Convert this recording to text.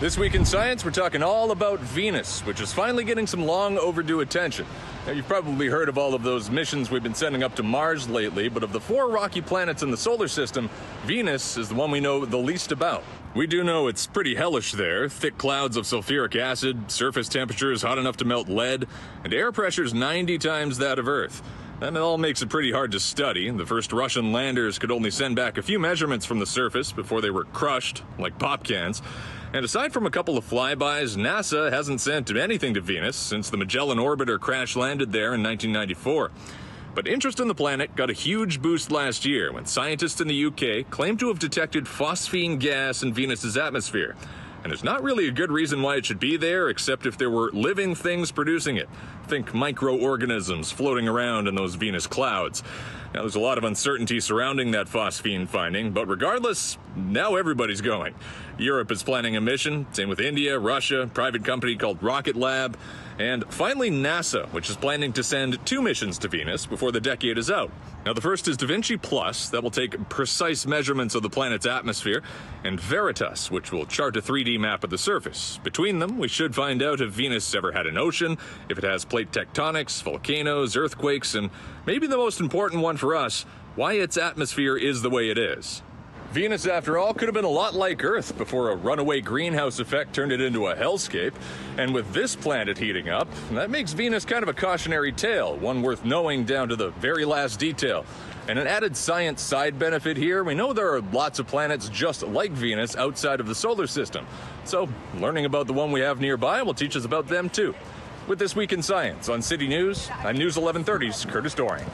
This week in science, we're talking all about Venus, which is finally getting some long overdue attention. Now, you've probably heard of all of those missions we've been sending up to Mars lately, but of the four rocky planets in the solar system, Venus is the one we know the least about. We do know it's pretty hellish there thick clouds of sulfuric acid, surface temperatures hot enough to melt lead, and air pressures 90 times that of Earth. That all makes it pretty hard to study. The first Russian landers could only send back a few measurements from the surface before they were crushed, like pop cans. And aside from a couple of flybys, NASA hasn't sent anything to Venus since the Magellan orbiter crash landed there in 1994. But interest in the planet got a huge boost last year when scientists in the UK claimed to have detected phosphine gas in Venus's atmosphere. And there's not really a good reason why it should be there, except if there were living things producing it. Think microorganisms floating around in those Venus clouds. Now, there's a lot of uncertainty surrounding that phosphine finding, but regardless, now everybody's going. Europe is planning a mission, same with India, Russia, private company called Rocket Lab, and finally NASA, which is planning to send two missions to Venus before the decade is out. Now, the first is Da Vinci Plus, that will take precise measurements of the planet's atmosphere, and Veritas, which will chart a 3D map of the surface. Between them, we should find out if Venus ever had an ocean, if it has plate tectonics, volcanoes, earthquakes, and maybe the most important one for us, why its atmosphere is the way it is. Venus, after all, could have been a lot like Earth before a runaway greenhouse effect turned it into a hellscape. And with this planet heating up, that makes Venus kind of a cautionary tale, one worth knowing down to the very last detail. And an added science side benefit here we know there are lots of planets just like Venus outside of the solar system. So, learning about the one we have nearby will teach us about them too. With This Week in Science on City News, I'm News 1130's Kurtis Doering.